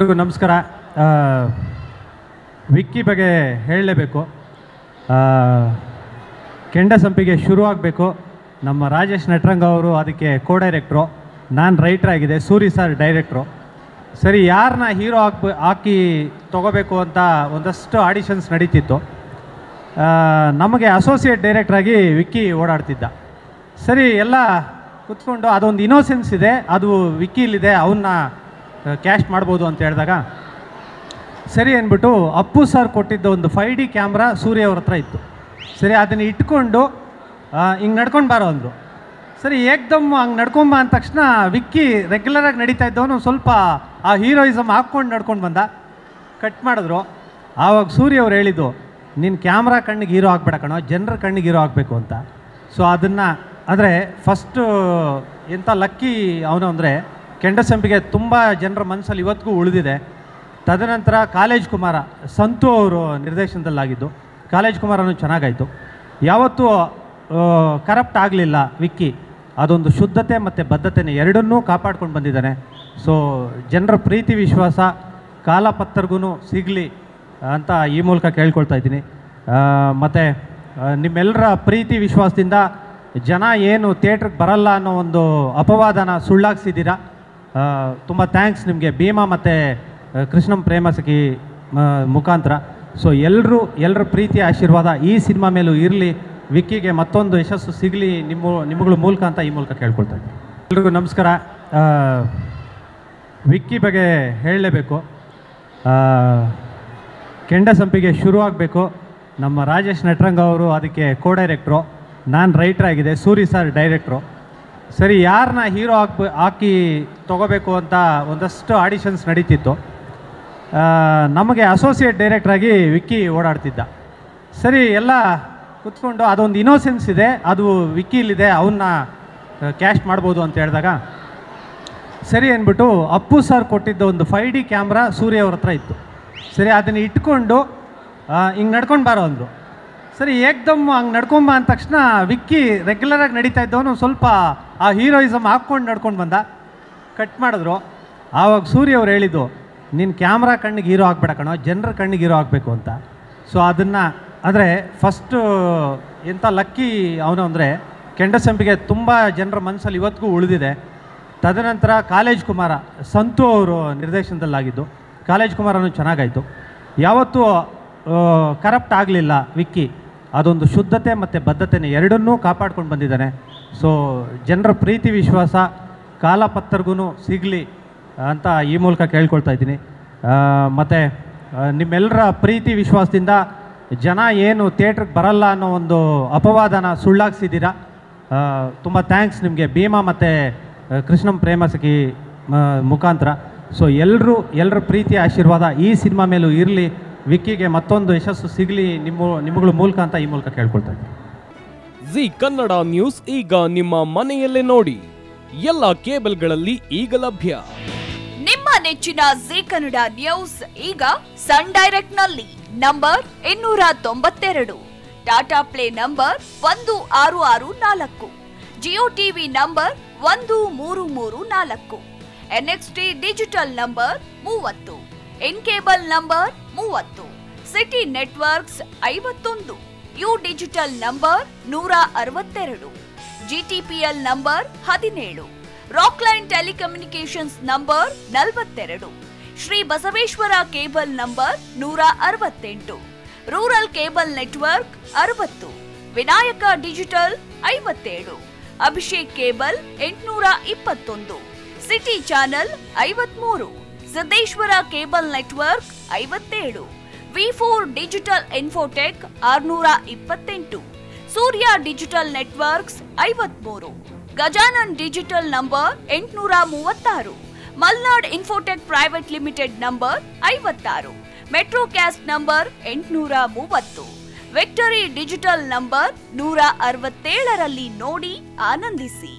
ಎಲ್ರಿಗೂ ನಮಸ್ಕಾರ. ವಿಕ್ಕಿ ಬಗ್ಗೆ ಹೇಳಲೇಬೇಕು. ಕೆಂಡ ಸಂಪಿಗೆ ಶುರು ಆಗಬೇಕು. ನಮ್ಮ ರಾಜೇಶ್ ನಟರಂಗ ಅವರು ಅದಕ್ಕೆ ಕೋ ಡೈರೆಕ್ಟ್ರು ನಾನು ರೈಟ್ರ್ ಆಗಿದೆ, ಸೂರಿ ಸರ್ ಡೈರೆಕ್ಟ್ರು ಸರಿ ಯಾರನ್ನ ಹೀರೋ ಹಾಕ್ಬ ಹಾಕಿ ತೊಗೋಬೇಕು ಅಂತ ಒಂದಷ್ಟು ಆಡಿಷನ್ಸ್ ನಡೀತಿತ್ತು. ನಮಗೆ ಅಸೋಸಿಯೇಟ್ ಡೈರೆಕ್ಟ್ರಾಗಿ ವಿಕ್ಕಿ ಓಡಾಡ್ತಿದ್ದ. ಸರಿ, ಎಲ್ಲ ಕುತ್ಕೊಂಡು ಅದೊಂದು ಇನೋಸೆನ್ಸ್ ಇದೆ, ಅದು ವಿಕ್ಕಿಲಿದೆ ಅವನ್ನ ಕ್ಯಾಶ್ ಮಾಡ್ಬೋದು ಅಂತ ಹೇಳಿದಾಗ, ಸರಿ ಅಂದ್ಬಿಟ್ಟು ಅಪ್ಪು ಸರ್ ಕೊಟ್ಟಿದ್ದ ಒಂದು ಫೈವ್ ಡಿ ಕ್ಯಾಮ್ರಾ ಸೂರ್ಯ ಅವ್ರ ಹತ್ರ ಇತ್ತು. ಸರಿ, ಅದನ್ನು ಇಟ್ಕೊಂಡು ಹಿಂಗೆ ನಡ್ಕೊಂಡು ಬಾರೋ ಅಂದರು. ಸರಿ, ಏಕ್ದಮ್ ಹಂಗೆ ನಡ್ಕೊಂಬ ಅಂದ ತಕ್ಷಣ ವಿಕ್ಕಿ ರೆಗ್ಯುಲರಾಗಿ ನಡೀತಾ ಇದ್ದವನು ಸ್ವಲ್ಪ ಆ ಹೀರೋಯಿಸಮ್ ಹಾಕ್ಕೊಂಡು ನಡ್ಕೊಂಡು ಬಂದ. ಕಟ್ ಮಾಡಿದ್ರು. ಆವಾಗ ಸೂರ್ಯ ಅವ್ರು ಹೇಳಿದ್ದು ನಿನ್ನ ಕ್ಯಾಮ್ರಾ ಕಣ್ಣಿಗೆ ಹೀರೋ ಹಾಕ್ಬೇಡ ಕಣೋ, ಜನರ ಕಣ್ಣಿಗೆ ಹೀರೋ ಆಗಬೇಕು ಅಂತ. ಸೊ ಅದನ್ನು ಅಂದರೆ ಫಸ್ಟು ಎಂಥ ಲಕ್ಕಿ ಅವನು ಅಂದರೆ ಕೆಂಡಸಂಪಿಗೆ ತುಂಬ ಜನರ ಮನಸ್ಸಲ್ಲಿ ಇವತ್ತಿಗೂ ಉಳಿದಿದೆ. ತದನಂತರ ಕಾಲೇಜ್ ಕುಮಾರ ಸಂತು ಅವರು ನಿರ್ದೇಶನದಲ್ಲಾಗಿದ್ದು, ಕಾಲೇಜ್ ಕುಮಾರನು ಚೆನ್ನಾಗಾಯಿತು. ಯಾವತ್ತೂ ಕರಪ್ಟ್ ಆಗಲಿಲ್ಲ ವಿಕ್ಕಿ. ಅದೊಂದು ಶುದ್ಧತೆ ಮತ್ತು ಬದ್ಧತೆನ ಎರಡನ್ನೂ ಕಾಪಾಡ್ಕೊಂಡು ಬಂದಿದ್ದಾನೆ. ಸೊ ಜನರ ಪ್ರೀತಿ, ವಿಶ್ವಾಸ ಕಾಲಪತ್ತರ್ಗೂ ಸಿಗಲಿ ಅಂತ ಈ ಮೂಲಕ ಕೇಳ್ಕೊಳ್ತಾ ಇದ್ದೀನಿ. ಮತ್ತು ನಿಮ್ಮೆಲ್ಲರ ಪ್ರೀತಿ, ವಿಶ್ವಾಸದಿಂದ ಜನ ಏನು ಥಿಯೇಟ್ರಿಗೆ ಬರಲ್ಲ ಅನ್ನೋ ಒಂದು ಅಪವಾದನ ಸುಳ್ಳಾಗಿಸಿದ್ದೀರಾ? ತುಂಬ ಥ್ಯಾಂಕ್ಸ್ ನಿಮಗೆ. ಭೀಮಾ ಮತ್ತು ಕೃಷ್ಣಂ ಪ್ರೇಮ ಸಖಿ ಮ, ಮುಖಾಂತರ. ಸೊ ಎಲ್ಲರೂ ಎಲ್ಲರ ಪ್ರೀತಿ ಆಶೀರ್ವಾದ ಈ ಸಿನಿಮಾ ಮೇಲೂ ಇರಲಿ. ವಿಕ್ಕಿಗೆ ಮತ್ತೊಂದು ಯಶಸ್ಸು ಸಿಗಲಿ ನಿಮ್ಮ ನಿಮ್ಮಗಳ ಮೂಲಕ ಅಂತ ಈ ಮೂಲಕ ಕೇಳ್ಕೊಳ್ತಾ ಇದ್ದೀನಿ. ಎಲ್ರಿಗೂ ನಮಸ್ಕಾರ. ವಿಕ್ಕಿ ಬಗ್ಗೆ ಹೇಳಲೇಬೇಕು. ಕೆಂಡ ಸಂಪಿಗೆ ಶುರು ಆಗಬೇಕು. ನಮ್ಮ ರಾಜೇಶ್ ನಟರಂಗ ಅವರು ಅದಕ್ಕೆ ಕೋ ಡೈರೆಕ್ಟ್ರು ನಾನು ರೈಟ್ರ್ ಆಗಿದೆ. ಸೂರಿ ಸರ್ ಡೈರೆಕ್ಟ್ರು ಸರಿ ಯಾರನ್ನ ಹೀರೋ ಹಾಕ್ಬ, ಹಾಕಿ ತೊಗೋಬೇಕು ಅಂತ ಒಂದಷ್ಟು ಆಡಿಷನ್ಸ್ ನಡೀತಿತ್ತು. ನಮಗೆ ಅಸೋಸಿಯೇಟ್ ಡೈರೆಕ್ಟ್ರಾಗಿ ವಿಕ್ಕಿ ಓಡಾಡ್ತಿದ್ದ. ಸರಿ, ಎಲ್ಲ ಕುತ್ಕೊಂಡು ಅದೊಂದು ಇನೋಸೆನ್ಸ್ ಇದೆ, ಅದು ವಿಕ್ಕಿಲಿದೆ ಅವನ್ನ ಕ್ಯಾಶ್ ಮಾಡ್ಬೋದು ಅಂತ ಹೇಳಿದಾಗ, ಸರಿ ಅಂದ್ಬಿಟ್ಟು ಅಪ್ಪು ಸರ್ ಕೊಟ್ಟಿದ್ದ ಒಂದು ಫೈವ್ ಡಿ ಕ್ಯಾಮ್ರಾ ಸೂರ್ಯ ಅವ್ರ ಹತ್ರ ಇತ್ತು. ಸರಿ, ಅದನ್ನು ಇಟ್ಕೊಂಡು ಹಿಂಗೆ ನಡ್ಕೊಂಡು ಬಾರೋ ಅಂದರು. ಸರಿ, ಏಕ್ದಮ್ ಹಂಗೆ ನಡ್ಕೊಂಬ ಅಂದ ತಕ್ಷಣ ವಿಕ್ಕಿ ರೆಗ್ಯುಲರಾಗಿ ನಡೀತಾ ಇದ್ದವನು ಸ್ವಲ್ಪ ಆ ಹೀರೋಯಿಸಮ್ ಹಾಕ್ಕೊಂಡು ನಡ್ಕೊಂಡು ಬಂದ. ಕಟ್ ಮಾಡಿದ್ರು. ಆವಾಗ ಸೂರ್ಯ ಅವ್ರು ಹೇಳಿದ್ದು ನಿನ್ನ ಕ್ಯಾಮ್ರಾ ಕಣ್ಣಿಗೆ ಹೀರೋ ಹಾಕ್ಬೇಡ ಕಣೋ, ಜನರ ಕಣ್ಣಿಗೆ ಹೀರೋ ಆಗಬೇಕು ಅಂತ. ಸೊ ಅದನ್ನು, ಅಂದರೆ ಫಸ್ಟು ಎಂಥ ಲಕ್ಕಿ ಅವನು ಅಂದರೆ, ಕೆಂಡಸಂಪಿಗೆ ತುಂಬ ಜನರ ಮನಸ್ಸಲ್ಲಿ ಇವತ್ತಿಗೂ ಉಳಿದಿದೆ. ತದನಂತರ ಕಾಲೇಜ್ ಕುಮಾರ, ಸಂತು ಅವರು ನಿರ್ದೇಶನದಲ್ಲಾಗಿದ್ದು. ಕಾಲೇಜ್ ಕುಮಾರನು ಚೆನ್ನಾಗಾಯಿತು. ಯಾವತ್ತೂ ಕರಪ್ಟ್ ಆಗಲಿಲ್ಲ ವಿಕ್ಕಿ. ಅದೊಂದು ಶುದ್ಧತೆ ಮತ್ತು ಬದ್ಧತೆನ ಎರಡನ್ನೂ ಕಾಪಾಡ್ಕೊಂಡು ಬಂದಿದ್ದಾನೆ. ಸೊ ಜನರ ಪ್ರೀತಿ ವಿಶ್ವಾಸ ಕಾಲಪತ್ತರ್ಗೂ ಸಿಗಲಿ ಅಂತ ಈ ಮೂಲಕ ಕೇಳ್ಕೊಳ್ತಾ ಇದ್ದೀನಿ. ಮತ್ತು ನಿಮ್ಮೆಲ್ಲರ ಪ್ರೀತಿ ವಿಶ್ವಾಸದಿಂದ ಜನ ಏನು ಥಿಯೇಟ್ರಿಗೆ ಬರಲ್ಲ ಅನ್ನೋ ಒಂದು ಅಪವಾದನ ಸುಳ್ಳಾಗಿಸಿದ್ದೀರಾ? ತುಂಬ ಥ್ಯಾಂಕ್ಸ್ ನಿಮಗೆ. ಭೀಮಾ ಮತ್ತು ಕೃಷ್ಣಂ ಪ್ರೇಮ ಸಖಿ ಮ, ಮುಖಾಂತರ. ಸೊ ಎಲ್ಲರೂ ಎಲ್ಲರ ಪ್ರೀತಿ ಆಶೀರ್ವಾದ ಈ ಸಿನಿಮಾ ಮೇಲೂ ಇರಲಿ. ವಿಕ್ಕಿಗೆ ಮತ್ತೊಂದು ಯಶಸ್ಸು ಸಿಗಲಿ ನಿಮ್ಮ ನಿಮ್ಮಗಳ ಮೂಲಕ ಅಂತ ಈ ಮೂಲಕ ಕೇಳ್ಕೊಳ್ತಾ ಇದ್ದೀನಿ. ಜಿ ಕನ್ನಡ ನ್ಯೂಸ್ ಈಗ ನಿಮ್ಮ ಮನೆಯಲ್ಲೇ ನೋಡಿ. ಎಲ್ಲ ಕೇಬಲ್ಗಳಲ್ಲಿ ಈಗ ಲಭ್ಯ. ನಿಮ್ಮ ನೆಚ್ಚಿನ ಜಿ ಕನ್ನಡ ನ್ಯೂಸ್ ಈಗ ಸನ್ ಡೈರೆಕ್ಟ್ನಲ್ಲಿ ನಂಬರ್ ಇನ್ನೂರ ತೊಂಬತ್ತೆರಡು. ಟಾಟಾ ಪ್ಲೇ ನಂಬರ್ ಒಂದು ಆರು ಆರು ನಾಲ್ಕು. ಜಿಯೋ ಟಿವಿ ನಂಬರ್ ಒಂದು ಮೂರು ಮೂರು ನಾಲ್ಕು. ಎನ್ಎಕ್ಸ್ಟಿ ಡಿಜಿಟಲ್ ನಂಬರ್ ಮೂವತ್ತು. ಇನ್ ಕೇಬಲ್ ನಂಬರ್ ಮೂವತ್ತು. ಸಿಟಿ ನೆಟ್ವರ್ಕ್ಸ್ ಐವತ್ತೊಂದು. ಯು ಡಿಜಿಟಲ್ ನಂಬರ್ ನೂರ ಅರವತ್ತೆರಡು. ಜಿಟಿಪಿಎಲ್ ನಂಬರ್ ಹದಿನೇಳು. ರಾಕ್ಲೈನ್ ಟೆಲಿಕಮ್ಯುನಿಕೇಶನ್ಸ್ ನಂಬರ್ ನಲವತ್ತೆರಡು. ಶ್ರೀ ಬಸವೇಶ್ವರ ಕೇಬಲ್ ನಂಬರ್ ನೂರ ಅರವತ್ತೆಂಟು. ರೂರಲ್ ಕೇಬಲ್ ನೆಟ್ವರ್ಕ್ ಅರವತ್ತು. ವಿನಾಯಕ ಡಿಜಿಟಲ್ ಐವತ್ತೇಳು. ಅಭಿಷೇಕ್ ಕೇಬಲ್ ಎಂಟುನೂರ ಇಪ್ಪತ್ತೊಂದು. ಸಿಟಿ ಚಾನೆಲ್ ಐವತ್ಮೂರು. ಸಿದ್ದೇಶ್ವರ ಕೇಬಲ್ ನೆಟ್ವರ್ಕ್ ಐವತ್ತೇಳು, ವಿ ಫೋರ್ ಡಿಜಿಟಲ್ ಇನ್ಫೋಟೆಕ್ ಆರ್ನೂರ ಇಪ್ಪತ್ತೆಂಟು, ಸೂರ್ಯ ಡಿಜಿಟಲ್ ನೆಟ್ವರ್ಕ್ಸ್ ಐವತ್ಮೂರು, ಗಜಾನನ್ ಡಿಜಿಟಲ್ ನಂಬರ್ ಎಂಟುನೂರ ಮೂವತ್ತಾರು, Malnad infotech private limited number ಐವತ್ತಾರು ಮೆಟ್ರೋ ಕ್ಯಾಸ್ಟ್ ನಂಬರ್ ಎಂಟುನೂರ ಮೂವತ್ತು, ವಿಕ್ಟರಿ ಡಿಜಿಟಲ್ ನಂಬರ್ ನೂರ ಅರವತ್ತೇಳರಲ್ಲಿ ನೋಡಿ ಆನಂದಿಸಿ.